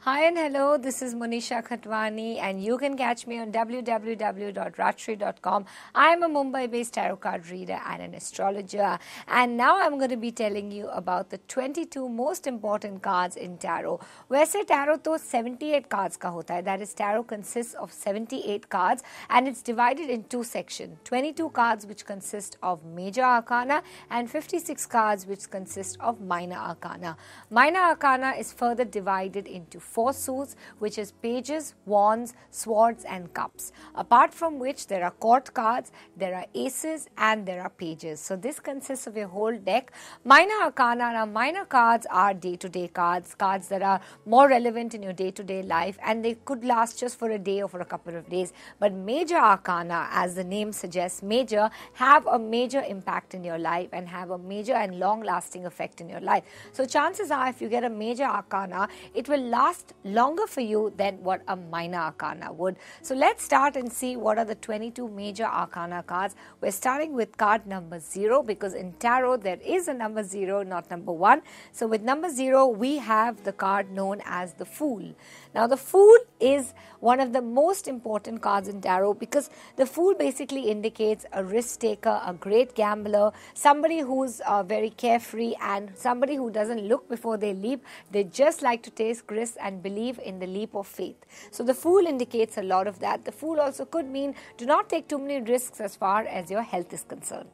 Hi and hello, this is Munisha Khatwani, and you can catch me on www.rajshri.com. I'm a Mumbai based tarot card reader and an astrologer, and now I'm going to be telling you about the 22 most important cards in tarot. वैसे tarot तो 78 cards ka hota hai, That is, tarot consists of 78 cards and it's divided in two sections 22 cards which consist of major arcana and 56 cards which consist of minor arcana. Minor arcana is further divided into four suits, which is pages, wands, swords, and cups. Apart from which, there are court cards, there are aces, and there are pages. So, this consists of a whole deck. Minor arcana, now, minor cards are day to day cards, cards that are more relevant in your day to day life, and they could last just for a day or for a couple of days. But major arcana, as the name suggests, major, have a major impact in your life and have a major and long lasting effect in your life. So, chances are, if you get a major arcana, it will last longer for you than what a minor arcana would. So let's start and see what are the 22 major arcana cards. We're starting with card number 0 because in tarot there is a number 0, not number 1. So with number 0, we have the card known as the Fool. Now, the Fool is one of the most important cards in tarot because the Fool basically indicates a risk taker, a great gambler, somebody who's uh, very carefree, and somebody who doesn't look before they leap. They just like to take risks and believe in the leap of faith. So, the Fool indicates a lot of that. The Fool also could mean do not take too many risks as far as your health is concerned.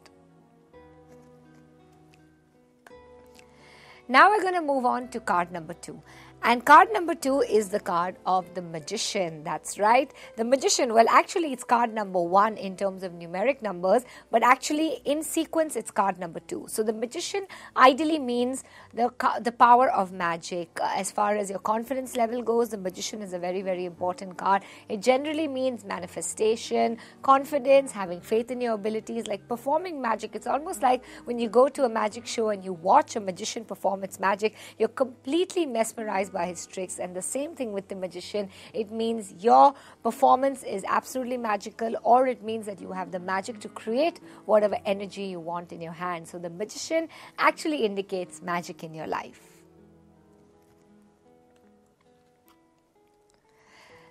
Now we're going to move on to card number two. And card number two is the card of the magician. That's right. The magician, well, actually, it's card number one in terms of numeric numbers, but actually, in sequence, it's card number two. So, the magician ideally means the, the power of magic. As far as your confidence level goes, the magician is a very, very important card. It generally means manifestation, confidence, having faith in your abilities, like performing magic. It's almost like when you go to a magic show and you watch a magician perform its magic, you're completely mesmerized by his tricks. And the same thing with the magician. It means your performance is absolutely magical, or it means that you have the magic to create whatever energy you want in your hand. So the magician actually indicates magic in your life.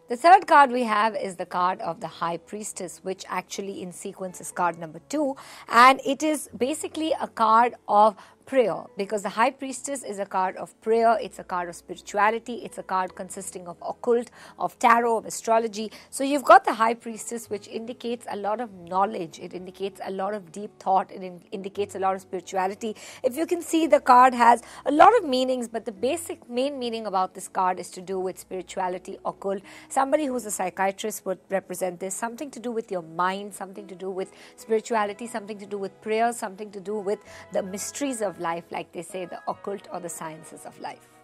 The third card we have is the card of the High Priestess, which actually in sequence is card number two. And it is basically a card of prayer because the high priestess is a card of prayer it's a card of spirituality it's a card consisting of occult of tarot of astrology. So you've got the high priestess which indicates a lot of knowledge it indicates a lot of deep thought it in- indicates a lot of spirituality. If you can see the card has a lot of meanings but the basic main meaning about this card is to do with spirituality occult. Somebody who's a psychiatrist would represent this something to do with your mind something to do with spirituality something to do with prayer something to do with the mysteries of life, like they say, the occult or the sciences of life.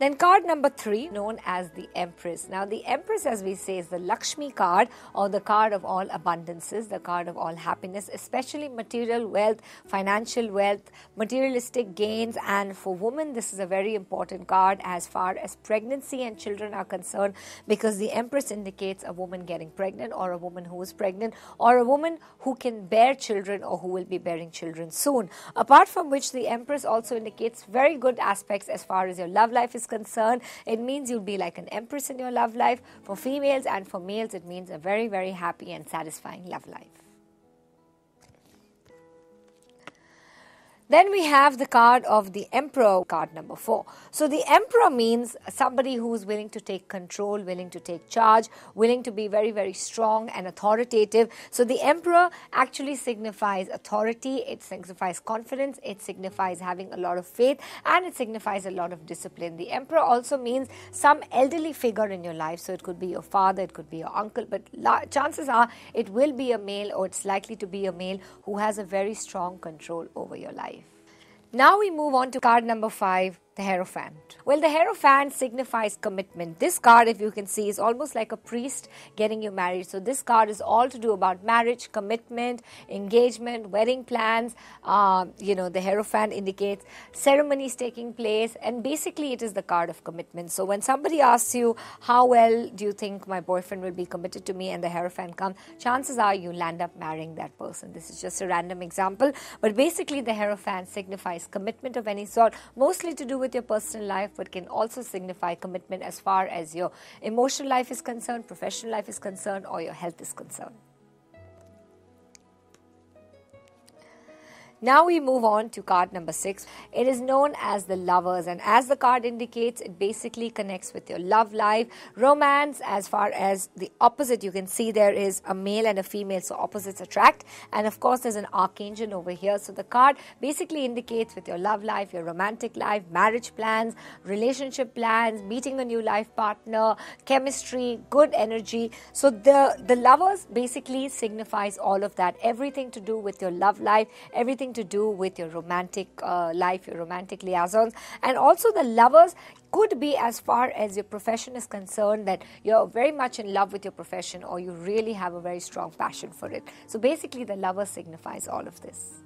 Then card number three, known as the Empress. Now, the Empress, as we say, is the Lakshmi card or the card of all abundances, the card of all happiness, especially material wealth, financial wealth, materialistic gains. And for women, this is a very important card as far as pregnancy and children are concerned because the Empress indicates a woman getting pregnant or a woman who is pregnant or a woman who can bear children or who will be bearing children soon. Apart from which, the Empress also indicates very good aspects as far as your love life is is concerned, it means you'll be like an empress in your love life. For females and for males, it means a very, very happy and satisfying love life. Then we have the card of the Emperor, card number four. So the Emperor means somebody who's willing to take control, willing to take charge, willing to be very, very strong and authoritative. So the Emperor actually signifies authority, it signifies confidence, it signifies having a lot of faith, and it signifies a lot of discipline. The Emperor also means some elderly figure in your life. So it could be your father, it could be your uncle, but la- chances are it will be a male or it's likely to be a male who has a very strong control over your life. Now we move on to card number five, the Hierophant. Well, the Hierophant signifies commitment. This card, if you can see, is almost like a priest getting you married. So, this card is all to do about marriage, commitment, engagement, wedding plans. Uh, you know, the Hierophant indicates ceremonies taking place, and basically, it is the card of commitment. So, when somebody asks you, How well do you think my boyfriend will be committed to me, and the Hierophant comes, chances are you'll end up marrying that person. This is just a random example, but basically, the Hierophant signifies commitment of any sort, mostly to do with your personal life, but can also signify commitment as far as your emotional life is concerned, professional life is concerned, or your health is concerned. Now we move on to card number six. It is known as the lovers, and as the card indicates, it basically connects with your love life, romance. As far as the opposite, you can see there is a male and a female, so opposites attract. And of course, there's an archangel over here. So the card basically indicates with your love life, your romantic life, marriage plans, relationship plans, meeting a new life partner, chemistry, good energy. So the the lovers basically signifies all of that. Everything to do with your love life, everything to do with your romantic uh, life, your romantic liaisons, and also the lovers could be as far as your profession is concerned that you're very much in love with your profession or you really have a very strong passion for it. So basically, the lover signifies all of this.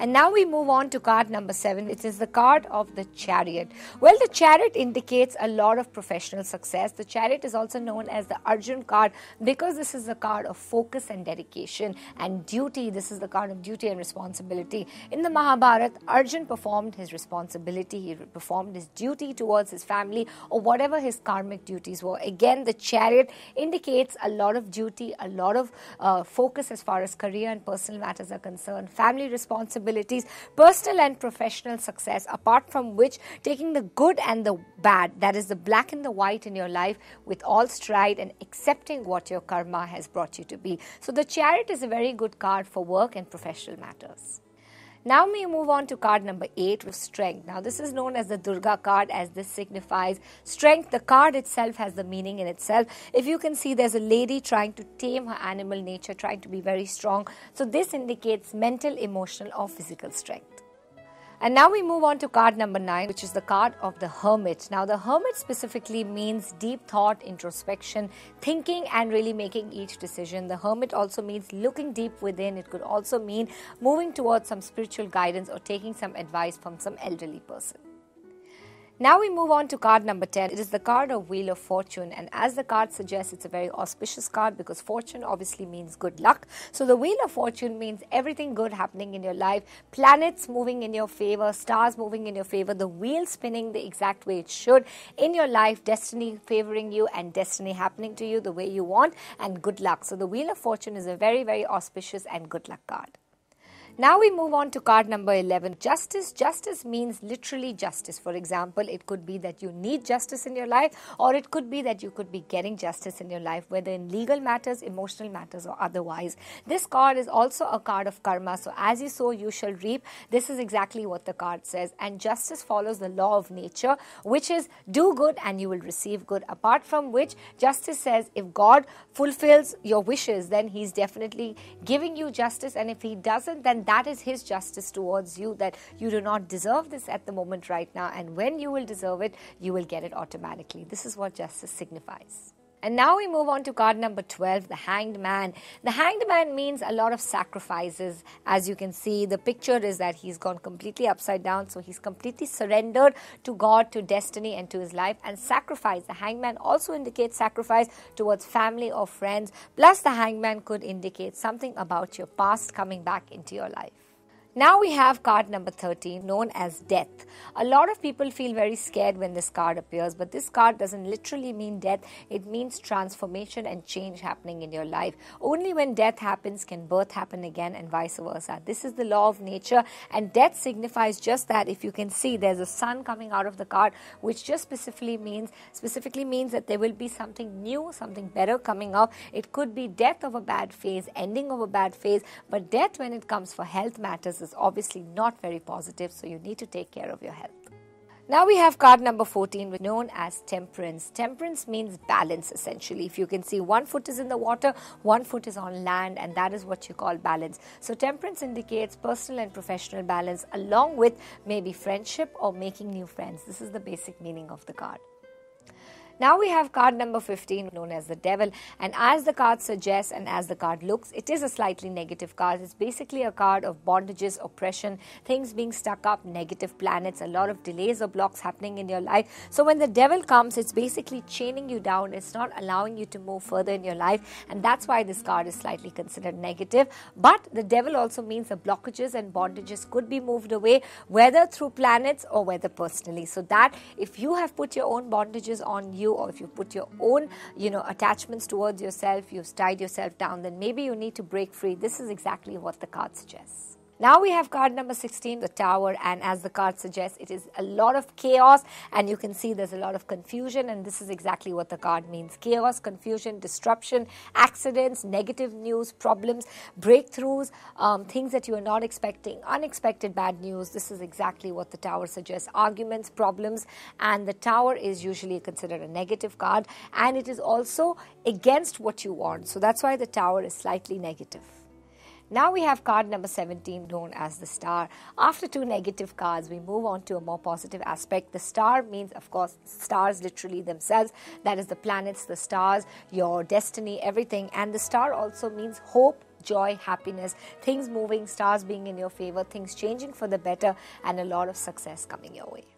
And now we move on to card number seven, which is the card of the chariot. Well, the chariot indicates a lot of professional success. The chariot is also known as the Arjun card because this is the card of focus and dedication and duty. This is the card of duty and responsibility. In the Mahabharata, Arjun performed his responsibility, he performed his duty towards his family or whatever his karmic duties were. Again, the chariot indicates a lot of duty, a lot of uh, focus as far as career and personal matters are concerned, family responsibility personal and professional success, apart from which taking the good and the bad, that is the black and the white in your life, with all stride and accepting what your karma has brought you to be. So, the chariot is a very good card for work and professional matters. Now we move on to card number 8 with strength. Now this is known as the Durga card as this signifies strength. The card itself has the meaning in itself. If you can see there's a lady trying to tame her animal nature, trying to be very strong. So this indicates mental, emotional or physical strength. And now we move on to card number nine, which is the card of the hermit. Now, the hermit specifically means deep thought, introspection, thinking, and really making each decision. The hermit also means looking deep within. It could also mean moving towards some spiritual guidance or taking some advice from some elderly person. Now we move on to card number 10. It is the card of Wheel of Fortune. And as the card suggests, it's a very auspicious card because fortune obviously means good luck. So the Wheel of Fortune means everything good happening in your life, planets moving in your favor, stars moving in your favor, the wheel spinning the exact way it should in your life, destiny favoring you and destiny happening to you the way you want, and good luck. So the Wheel of Fortune is a very, very auspicious and good luck card. Now we move on to card number 11. Justice. Justice means literally justice. For example, it could be that you need justice in your life, or it could be that you could be getting justice in your life, whether in legal matters, emotional matters, or otherwise. This card is also a card of karma. So, as you sow, you shall reap. This is exactly what the card says. And justice follows the law of nature, which is do good and you will receive good. Apart from which, justice says if God fulfills your wishes, then He's definitely giving you justice. And if He doesn't, then that is His justice towards you that you do not deserve this at the moment right now. And when you will deserve it, you will get it automatically. This is what justice signifies. And now we move on to card number 12, the Hanged Man. The Hanged Man means a lot of sacrifices. As you can see, the picture is that he's gone completely upside down. So he's completely surrendered to God, to destiny, and to his life. And sacrifice. The Hanged Man also indicates sacrifice towards family or friends. Plus, the Hanged Man could indicate something about your past coming back into your life. Now we have card number 13 known as death. A lot of people feel very scared when this card appears, but this card doesn't literally mean death. It means transformation and change happening in your life. Only when death happens can birth happen again and vice versa. This is the law of nature and death signifies just that. If you can see there's a sun coming out of the card which just specifically means specifically means that there will be something new, something better coming up. It could be death of a bad phase, ending of a bad phase, but death when it comes for health matters is obviously not very positive, so you need to take care of your health. Now we have card number 14, known as temperance. Temperance means balance essentially. If you can see, one foot is in the water, one foot is on land, and that is what you call balance. So, temperance indicates personal and professional balance along with maybe friendship or making new friends. This is the basic meaning of the card. Now we have card number 15 known as the devil and as the card suggests and as the card looks it is a slightly negative card. It's basically a card of bondages, oppression, things being stuck up, negative planets, a lot of delays or blocks happening in your life. So when the devil comes it's basically chaining you down. It's not allowing you to move further in your life and that's why this card is slightly considered negative. But the devil also means the blockages and bondages could be moved away whether through planets or whether personally. So that if you have put your own bondages on you you or if you put your own you know attachments towards yourself you've tied yourself down then maybe you need to break free. This is exactly what the card suggests now we have card number 16, the tower, and as the card suggests, it is a lot of chaos, and you can see there's a lot of confusion, and this is exactly what the card means chaos, confusion, disruption, accidents, negative news, problems, breakthroughs, um, things that you are not expecting, unexpected bad news. This is exactly what the tower suggests arguments, problems, and the tower is usually considered a negative card, and it is also against what you want. So that's why the tower is slightly negative. Now we have card number 17 known as the star. After two negative cards, we move on to a more positive aspect. The star means, of course, stars literally themselves. That is the planets, the stars, your destiny, everything. And the star also means hope, joy, happiness, things moving, stars being in your favor, things changing for the better, and a lot of success coming your way.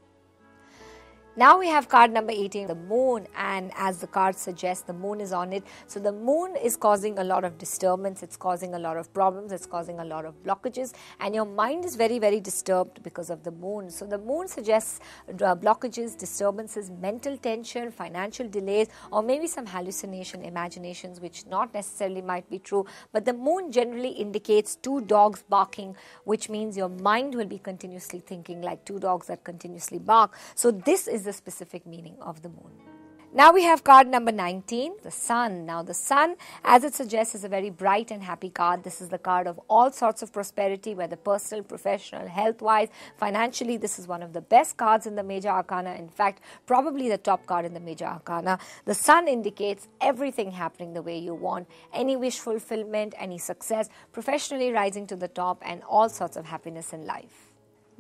Now we have card number 18, the moon, and as the card suggests, the moon is on it. So the moon is causing a lot of disturbance, it's causing a lot of problems, it's causing a lot of blockages, and your mind is very, very disturbed because of the moon. So the moon suggests uh, blockages, disturbances, mental tension, financial delays, or maybe some hallucination, imaginations, which not necessarily might be true. But the moon generally indicates two dogs barking, which means your mind will be continuously thinking like two dogs that continuously bark. So this is is the specific meaning of the moon. Now we have card number 19, the sun. Now, the sun, as it suggests, is a very bright and happy card. This is the card of all sorts of prosperity, whether personal, professional, health wise, financially. This is one of the best cards in the major arcana. In fact, probably the top card in the major arcana. The sun indicates everything happening the way you want, any wish fulfillment, any success, professionally rising to the top, and all sorts of happiness in life.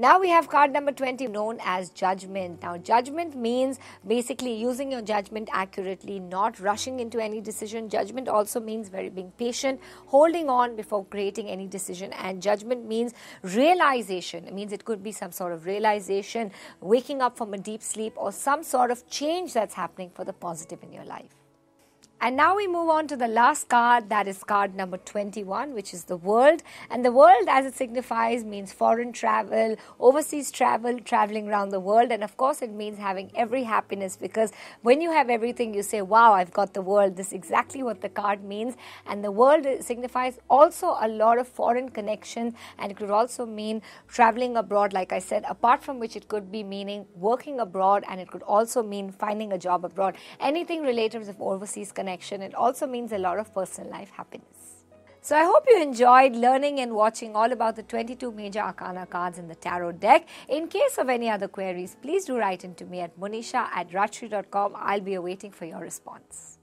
Now we have card number 20 known as judgment. Now, judgment means basically using your judgment accurately, not rushing into any decision. Judgment also means very being patient, holding on before creating any decision. And judgment means realization. It means it could be some sort of realization, waking up from a deep sleep, or some sort of change that's happening for the positive in your life. And now we move on to the last card, that is card number 21, which is the world. And the world, as it signifies, means foreign travel, overseas travel, traveling around the world. And of course, it means having every happiness because when you have everything, you say, Wow, I've got the world. This is exactly what the card means. And the world signifies also a lot of foreign connections. And it could also mean traveling abroad, like I said, apart from which it could be meaning working abroad. And it could also mean finding a job abroad. Anything related to overseas connection connection. It also means a lot of personal life happiness. So I hope you enjoyed learning and watching all about the 22 major arcana cards in the tarot deck. In case of any other queries, please do write into me at munisha at rajshri.com. I'll be awaiting for your response.